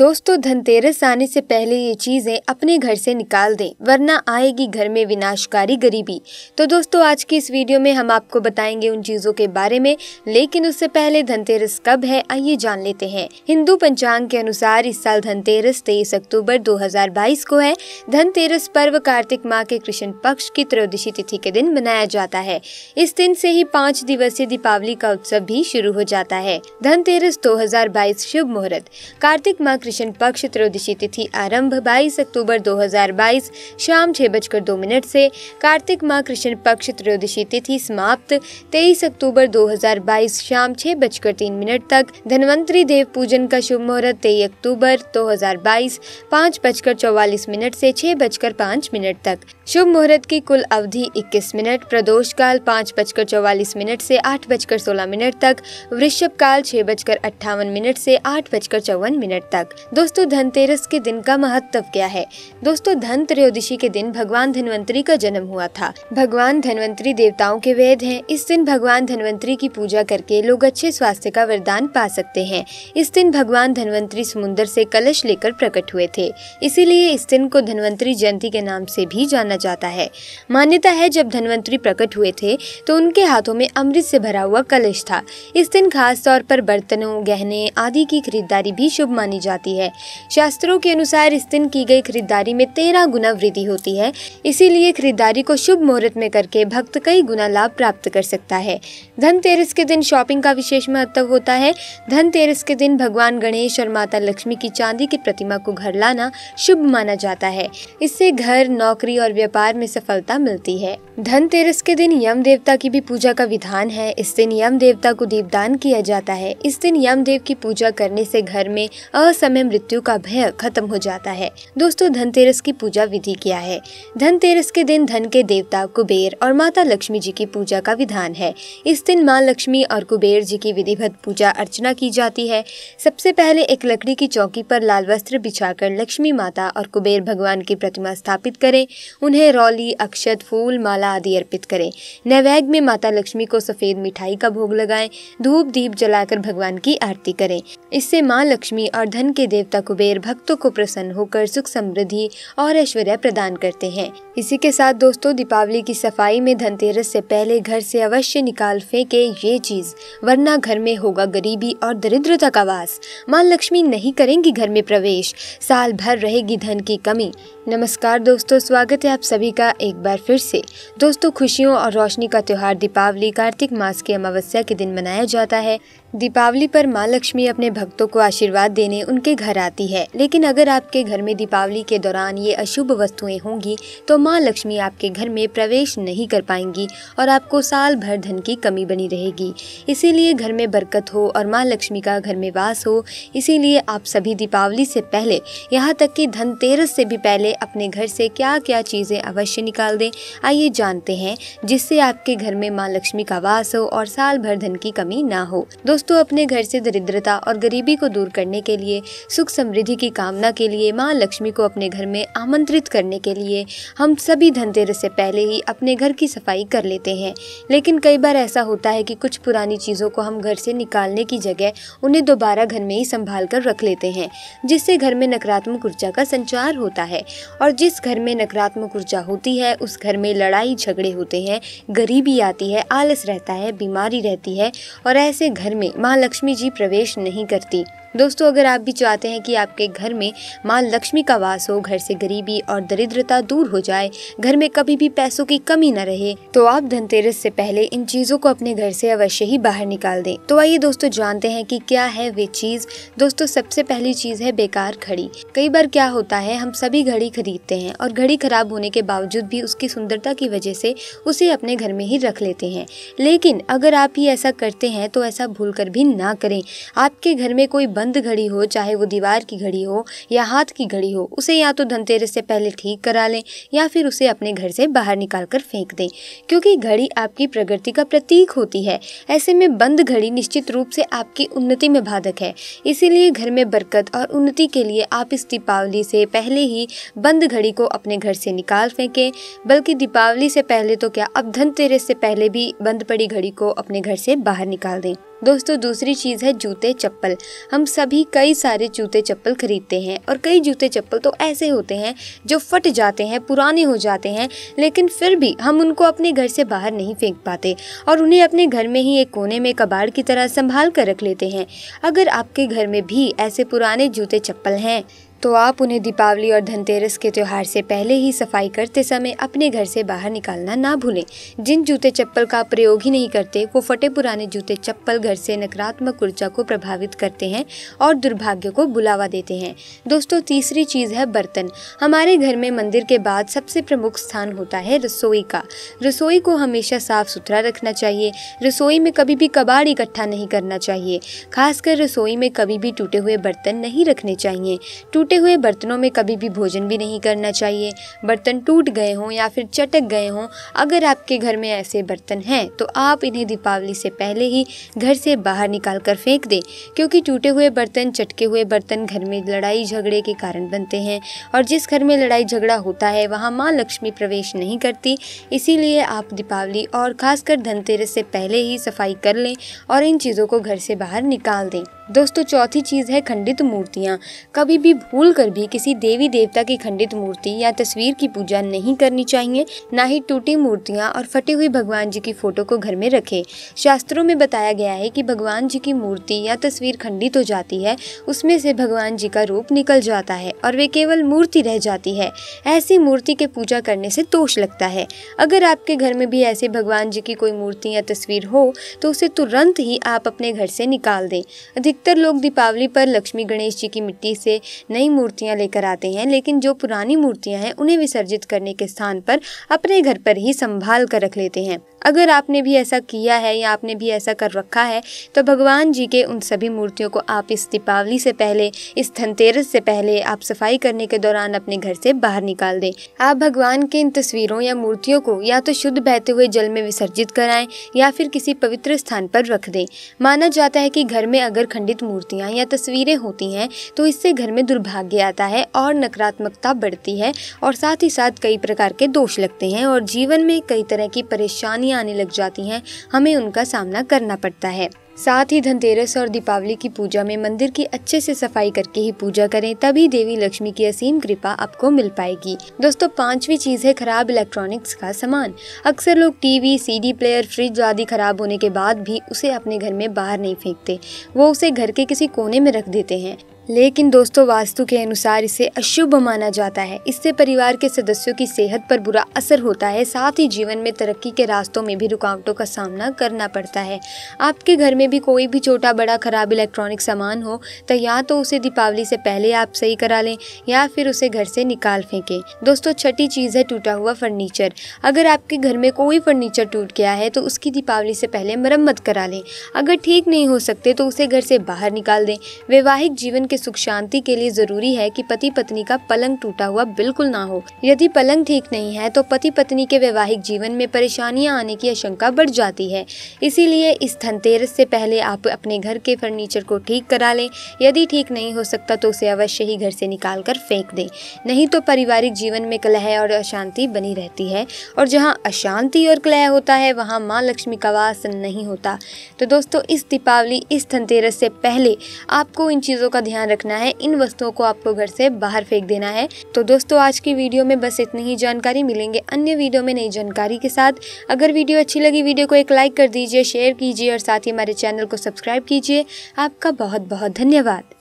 दोस्तों, धनतेरस आने से पहले ये चीज़ें अपने घर से निकाल दें, वरना आएगी घर में विनाशकारी गरीबी। तो दोस्तों, आज की इस वीडियो में हम आपको बताएँगे उन चीज़ों के बारे में, लेकिन उससे पहले धनतेरस कब है, आइए जान लेते हैं। हिंदू पंचांग के अनुसार इस साल धनतेरस तेईस अक्टूबर 2022 को है। धनतेरस पर्व कार्तिक माह के कृष्ण पक्ष की त्रयोदशी तिथि के दिन मनाया जाता है। इस दिन से ही पाँच दिवसीय दीपावली का उत्सव भी शुरू हो जाता है। धनतेरस दो हज़ार बाईस शुभ मुहूर्त। कार्तिक माह कृष्ण पक्ष त्रयोदशी तिथि आरंभ 22 अक्टूबर 2022 शाम छह बजकर दो मिनट से कार्तिक माह कृष्ण पक्ष त्रयोदशी तिथि समाप्त 23 अक्टूबर 2022 शाम छह बजकर तीन मिनट तक धनवंतरी देव पूजन का शुभ मुहूर्त तेईस अक्टूबर 2022 पाँच बजकर चौवालीस मिनट से छह बजकर पाँच मिनट तक। शुभ मुहूर्त की कुल अवधि 21 मिनट, प्रदोष काल पाँच बजकर चौवालीस मिनट से आठ बजकर सोलह मिनट तक, वृषभ काल छह बजकर अट्ठावन मिनट से आठ बजकर चौवन मिनट तक। दोस्तों, धनतेरस के दिन का महत्व क्या है? दोस्तों, धन त्रयोदशी के दिन भगवान धनवंतरी का जन्म हुआ था। भगवान धनवंतरी देवताओं के वेद हैं। इस दिन भगवान धनवंतरी की पूजा करके लोग अच्छे स्वास्थ्य का वरदान पा सकते हैं। इस दिन भगवान धनवंतरी समुद्र से कलश लेकर प्रकट हुए थे। इसीलिए इस दिन को धनवंतरी जयंती के नाम से भी जाना जाता है। मान्यता है, जब धनवंतरी प्रकट हुए थे तो उनके हाथों में अमृत से भरा हुआ कलश था। इस दिन खास तौर पर बर्तनों, गहने आदि की खरीदारी भी शुभ मानी जाती जाती है। शास्त्रों के अनुसार इस दिन की गई खरीदारी में तेरह गुना वृद्धि होती है। इसीलिए खरीदारी को शुभ मुहूर्त में करके भक्त कई गुना लाभ प्राप्त कर सकता है। धनतेरस के दिन शॉपिंग का विशेष महत्व होता है। धनतेरस के दिन भगवान गणेश और माता लक्ष्मी की चांदी की प्रतिमा को घर लाना शुभ माना जाता है। इससे घर, नौकरी और व्यापार में सफलता मिलती है। धनतेरस के दिन यम देवता की भी पूजा का विधान है। इस दिन यम देवता को दीपदान किया जाता है। इस दिन यम देव की पूजा करने से घर में असम समय मृत्यु का भय खत्म हो जाता है। दोस्तों, धनतेरस की पूजा विधि क्या है? धनतेरस के दिन धन के देवता कुबेर और माता लक्ष्मी जी की पूजा का विधान है। इस दिन माँ लक्ष्मी और कुबेर जी की विधिवत पूजा अर्चना की जाती है। सबसे पहले एक लकड़ी की चौकी पर लाल वस्त्र बिछाकर लक्ष्मी माता और कुबेर भगवान की प्रतिमा स्थापित करें। उन्हें रौली, अक्षत, फूल, माला आदि अर्पित करें। नैवेद्य में माता लक्ष्मी को सफ़ेद मिठाई का भोग लगाएँ। धूप दीप जलाकर भगवान की आरती करें। इससे माँ लक्ष्मी और धन के देवता कुबेर भक्तों को प्रसन्न होकर सुख समृद्धि और ऐश्वर्य प्रदान करते हैं। इसी के साथ दोस्तों, दीपावली की सफ़ाई में धनतेरस से पहले घर से अवश्य निकाल फेंके ये चीज़, वरना घर में होगा गरीबी और दरिद्रता का वास। माँ लक्ष्मी नहीं करेंगी घर में प्रवेश, साल भर रहेगी धन की कमी। नमस्कार दोस्तों, स्वागत है आप सभी का एक बार फिर से। दोस्तों, खुशियों और रोशनी का त्योहार दीपावली, कार्तिक मास की अमावस्या के दिन मनाया जाता है। दीपावली पर माँ लक्ष्मी अपने भक्तों को आशीर्वाद देने उनके घर आती है। लेकिन अगर आपके घर में दीपावली के दौरान ये अशुभ वस्तुएँ होंगी तो माँ लक्ष्मी आपके घर में प्रवेश नहीं कर पाएँगी और आपको साल भर धन की कमी बनी रहेगी। इसीलिए घर में बरकत हो और माँ लक्ष्मी का घर में वास हो। इसीलिए आप सभी दीपावली से पहले, यहाँ तक कि धनतेरस से भी पहले अपने घर से क्या क्या चीज़ें अवश्य निकाल दें। आइए जानते हैं, जिससे आपके घर में माँ लक्ष्मी का वास हो और साल भर धन की कमी ना हो। दोस्तों अपने घर से दरिद्रता और गरीबी को दूर करने के लिए, सुख समृद्धि की कामना के लिए, माँ लक्ष्मी को अपने घर में आमंत्रित करने के लिए, हम सभी धनतेरस से पहले ही अपने घर की सफ़ाई कर लेते हैं। लेकिन कई बार ऐसा होता है कि कुछ पुरानी चीज़ों को हम घर से निकालने की जगह उन्हें दोबारा घर में ही संभाल कर रख लेते हैं, जिससे घर में नकारात्मक ऊर्जा का संचार होता है। और जिस घर में नकारात्मक ऊर्जा होती है, उस घर में लड़ाई झगड़े होते हैं, गरीबी आती है, आलस रहता है, बीमारी रहती है, और ऐसे घर में माँ लक्ष्मी जी प्रवेश नहीं करती। दोस्तों, अगर आप भी चाहते हैं कि आपके घर में माँ लक्ष्मी का वास हो, घर से गरीबी और दरिद्रता दूर हो जाए, घर में कभी भी पैसों की कमी न रहे तो आप धनतेरस से पहले इन चीज़ों को अपने घर से अवश्य ही बाहर निकाल दें। तो आइए दोस्तों, जानते हैं कि क्या है वे चीज़। दोस्तों, सबसे पहली चीज़ है बेकार घड़ी। कई बार क्या होता है, हम सभी घड़ी खरीदते हैं और घड़ी खराब होने के बावजूद भी उसकी सुंदरता की वजह से उसे अपने घर में ही रख लेते हैं। लेकिन अगर आप ही ऐसा करते हैं तो ऐसा भूल भी ना करें। आपके घर में कोई बंद घड़ी हो, चाहे वो दीवार की घड़ी हो या हाथ की घड़ी हो, उसे या तो धनतेरस से पहले ठीक करा लें या फिर उसे अपने घर से बाहर निकाल कर फेंक दें। क्योंकि घड़ी आपकी प्रगति का प्रतीक होती है। ऐसे में बंद घड़ी निश्चित रूप से आपकी उन्नति में बाधक है। इसीलिए घर में बरकत और उन्नति के लिए आप इस दीपावली से पहले ही बंद घड़ी को अपने घर से निकाल फेंकें। बल्कि दीपावली से पहले तो क्या, अब धनतेरस से पहले भी बंद पड़ी घड़ी को अपने घर से बाहर निकाल दें। दोस्तों, दूसरी चीज़ है जूते, चप्पल। हम सभी कई सारे जूते, चप्पल खरीदते हैं और कई जूते, चप्पल तो ऐसे होते हैं जो फट जाते हैं, पुराने हो जाते हैं, लेकिन फिर भी हम उनको अपने घर से बाहर नहीं फेंक पाते और उन्हें अपने घर में ही एक कोने में कबाड़ की तरह संभाल कर रख लेते हैं। अगर आपके घर में भी ऐसे पुराने जूते, चप्पल हैं तो आप उन्हें दीपावली और धनतेरस के त्यौहार से पहले ही सफ़ाई करते समय अपने घर से बाहर निकालना ना भूलें। जिन जूते चप्पल का प्रयोग ही नहीं करते, वो फटे पुराने जूते चप्पल घर से नकारात्मक ऊर्जा को प्रभावित करते हैं और दुर्भाग्य को बुलावा देते हैं। दोस्तों, तीसरी चीज़ है बर्तन। हमारे घर में मंदिर के बाद सबसे प्रमुख स्थान होता है रसोई का। रसोई को हमेशा साफ़ सुथरा रखना चाहिए। रसोई में कभी भी कबाड़ इकट्ठा नहीं करना चाहिए। खासकर रसोई में कभी भी टूटे हुए बर्तन नहीं रखने चाहिए। टूट टूटे हुए बर्तनों में कभी भी भोजन भी नहीं करना चाहिए। बर्तन टूट गए हों या फिर चटक गए हों, अगर आपके घर में ऐसे बर्तन हैं तो आप इन्हें दीपावली से पहले ही घर से बाहर निकाल कर फेंक दें, क्योंकि टूटे हुए बर्तन, चटके हुए बर्तन घर में लड़ाई झगड़े के कारण बनते हैं, और जिस घर में लड़ाई झगड़ा होता है, वहाँ माँ लक्ष्मी प्रवेश नहीं करती। इसीलिए आप दीपावली और खासकर धनतेरस से पहले ही सफ़ाई कर लें और इन चीज़ों को घर से बाहर निकाल दें। दोस्तों, चौथी चीज़ है खंडित मूर्तियाँ। कभी भी भूल कर भी किसी देवी देवता की खंडित मूर्ति या तस्वीर की पूजा नहीं करनी चाहिए, न ही टूटी मूर्तियाँ और फटी हुई भगवान जी की फ़ोटो को घर में रखें। शास्त्रों में बताया गया है कि भगवान जी की मूर्ति या तस्वीर खंडित हो जाती है, उसमें से भगवान जी का रूप निकल जाता है और वे केवल मूर्ति रह जाती है। ऐसी मूर्ति के पूजा करने से दोष लगता है। अगर आपके घर में भी ऐसे भगवान जी की कोई मूर्ति या तस्वीर हो तो उसे तुरंत ही आप अपने घर से निकाल दें। अधिक अधिकतर लोग दीपावली पर लक्ष्मी गणेश जी की मिट्टी से नई मूर्तियाँ लेकर आते हैं, लेकिन जो पुरानी मूर्तियाँ हैं, उन्हें विसर्जित करने के स्थान पर अपने घर पर ही संभाल कर रख लेते हैं। अगर आपने भी ऐसा किया है या आपने भी ऐसा कर रखा है तो भगवान जी के उन सभी मूर्तियों को आप इस दीपावली से पहले, इस धनतेरस से पहले आप सफ़ाई करने के दौरान अपने घर से बाहर निकाल दें। आप भगवान के इन तस्वीरों या मूर्तियों को या तो शुद्ध बहते हुए जल में विसर्जित कराएँ या फिर किसी पवित्र स्थान पर रख दें। माना जाता है कि घर में अगर खंडित मूर्तियाँ या तस्वीरें होती हैं तो इससे घर में दुर्भाग्य आता है और नकारात्मकता बढ़ती है और साथ ही साथ कई प्रकार के दोष लगते हैं और जीवन में कई तरह की परेशानियाँ आने लग जाती हैं, हमें उनका सामना करना पड़ता है। साथ ही धनतेरस और दीपावली की पूजा में मंदिर की अच्छे से सफ़ाई करके ही पूजा करें, तभी देवी लक्ष्मी की असीम कृपा आपको मिल पाएगी। दोस्तों, पांचवी चीज़ है खराब इलेक्ट्रॉनिक्स का सामान। अक्सर लोग टीवी सीडी प्लेयर फ्रिज आदि खराब होने के बाद भी उसे अपने घर में बाहर नहीं फेंकते। वो उसे घर के किसी कोने में रख देते हैं। लेकिन दोस्तों, वास्तु के अनुसार इसे अशुभ माना जाता है। इससे परिवार के सदस्यों की सेहत पर बुरा असर होता है। साथ ही जीवन में तरक्की के रास्तों में भी रुकावटों का सामना करना पड़ता है। आपके घर में भी कोई भी छोटा, बड़ा, खराब इलेक्ट्रॉनिक सामान हो तो या तो उसे दीपावली से पहले आप सही करा लें, या फिर उसे घर से निकाल फेंकें। दोस्तों, छठी चीज़ है टूटा हुआ फर्नीचर। अगर आपके घर में कोई फर्नीचर टूट गया है तो उसकी दीपावली से पहले मरम्मत करा लें। अगर ठीक नहीं हो सकते तो उसे घर से बाहर निकाल दें। वैवाहिक जीवन के सुख शांति के लिए ज़रूरी है कि पति पत्नी का पलंग टूटा हुआ बिल्कुल ना हो। यदि पलंग ठीक नहीं है तो पति पत्नी के वैवाहिक जीवन में परेशानियाँ आने की आशंका बढ़ जाती है। इसीलिए इस धनतेरस से पहले आप अपने घर के फर्नीचर को ठीक करा लें। यदि ठीक नहीं हो सकता तो उसे अवश्य ही घर से निकाल कर फेंक दें। नहीं तो पारिवारिक जीवन में कलह और अशांति बनी रहती है, और जहाँ अशांति और कलह होता है, वहाँ माँ लक्ष्मी का वास नहीं होता। तो दोस्तों, इस दीपावली, इस धनतेरस से पहले आपको इन चीज़ों का ध्यान रखना है, इन वस्तुओं को आपको घर से बाहर फेंक देना है। तो दोस्तों, आज की वीडियो में बस इतनी ही जानकारी, मिलेंगे अन्य वीडियो में नई जानकारी के साथ। अगर वीडियो अच्छी लगी, वीडियो को एक लाइक कर दीजिए, शेयर कीजिए और साथ ही हमारे चैनल को सब्सक्राइब कीजिए। आपका बहुत बहुत धन्यवाद।